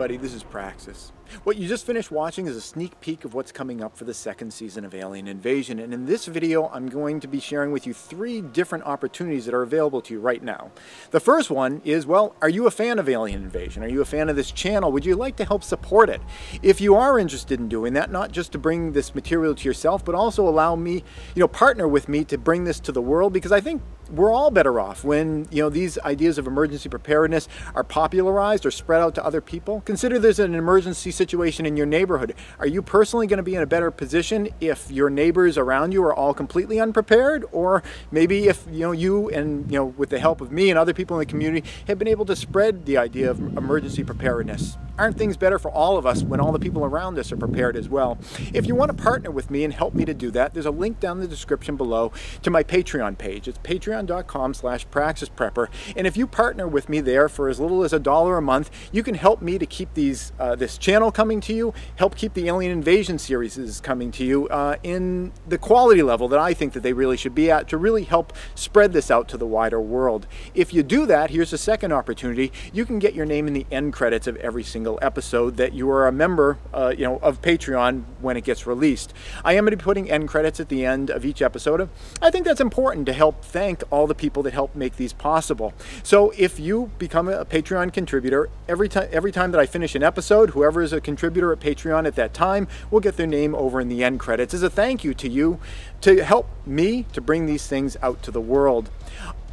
everybody, this is Praxis. What you just finished watching is a sneak peek of what's coming up for the second season of Alien Invasion, and in this video I'm going to be sharing with you three different opportunities that are available to you right now. The first one is, well, are you a fan of Alien Invasion? Are you a fan of this channel? Would you like to help support it? If you are interested in doing that, not just to bring this material to yourself, but also allow me, you know, partner with me to bring this to the world, because I think we're all better off when you know these ideas of emergency preparedness are popularized or spread out to other people. Consider there's an emergency situation in your neighborhood. Are you personally going to be in a better position if your neighbors around you are all completely unprepared, or maybe if you know you and you know with the help of me and other people in the community have been able to spread the idea of emergency preparedness? Aren't things better for all of us when all the people around us are prepared as well? If you want to partner with me and help me to do that, there's a link down in the description below to my Patreon page. It's patreon.com slash praxisprepper. And if you partner with me there for as little as a dollar a month, you can help me to keep these uh, this channel coming to you, help keep the Alien Invasion series is coming to you uh, in the quality level that I think that they really should be at to really help spread this out to the wider world. If you do that, here's a second opportunity. You can get your name in the end credits of every single episode that you are a member, uh, you know, of Patreon when it gets released. I am going to be putting end credits at the end of each episode. I think that's important to help thank all the people that help make these possible. So if you become a Patreon contributor, every time every time that I finish an episode, whoever is a contributor at Patreon at that time will get their name over in the end credits as a thank you to you to help me to bring these things out to the world.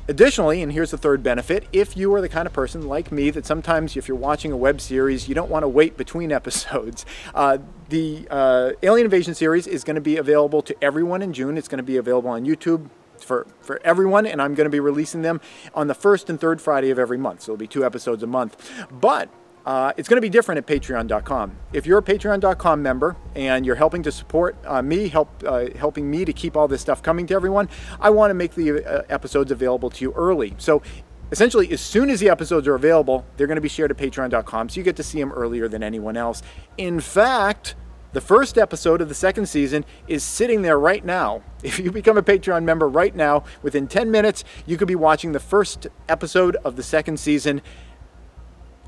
Additionally, and here's the third benefit, if you are the kind of person like me that sometimes if you're watching a web series, you don't want to wait between episodes, uh, the uh, Alien Invasion series is going to be available to everyone in June. It's going to be available on YouTube, for, for everyone, and I'm going to be releasing them on the first and third Friday of every month. So it'll be two episodes a month. But uh, it's going to be different at patreon.com. If you're a patreon.com member and you're helping to support uh, me, help uh, helping me to keep all this stuff coming to everyone, I want to make the uh, episodes available to you early. So essentially, as soon as the episodes are available, they're going to be shared at patreon.com, so you get to see them earlier than anyone else. In fact, the first episode of the second season is sitting there right now. If you become a Patreon member right now, within 10 minutes, you could be watching the first episode of the second season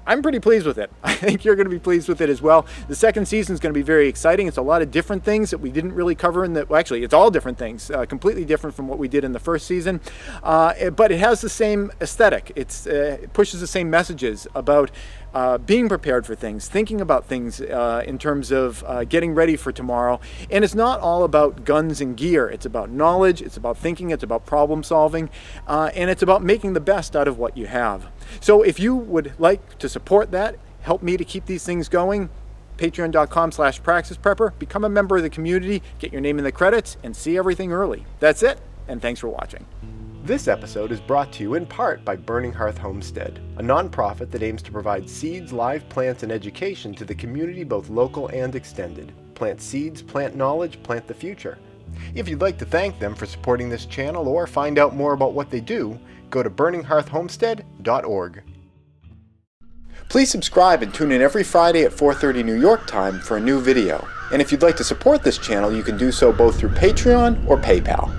I'm pretty pleased with it. I think you're going to be pleased with it as well. The second season is going to be very exciting. It's a lot of different things that we didn't really cover in the, well, actually, it's all different things, uh, completely different from what we did in the first season. Uh, but it has the same aesthetic. It's, uh, it pushes the same messages about uh, being prepared for things, thinking about things uh, in terms of uh, getting ready for tomorrow. And it's not all about guns and gear. It's about knowledge, it's about thinking, it's about problem solving, and it's about making the best out of what you have. So if you would like to support that, help me to keep these things going, patreon.com slash praxisprepper, become a member of the community, get your name in the credits, and see everything early. That's it, and thanks for watching. This episode is brought to you in part by Burning Hearth Homestead, a nonprofit that aims to provide seeds, live plants, and education to the community both local and extended. Plant seeds, plant knowledge, plant the future. If you'd like to thank them for supporting this channel or find out more about what they do, go to burninghearthhomestead.org. Please subscribe and tune in every Friday at 4.30 New York time for a new video. And if you'd like to support this channel, you can do so both through Patreon or PayPal.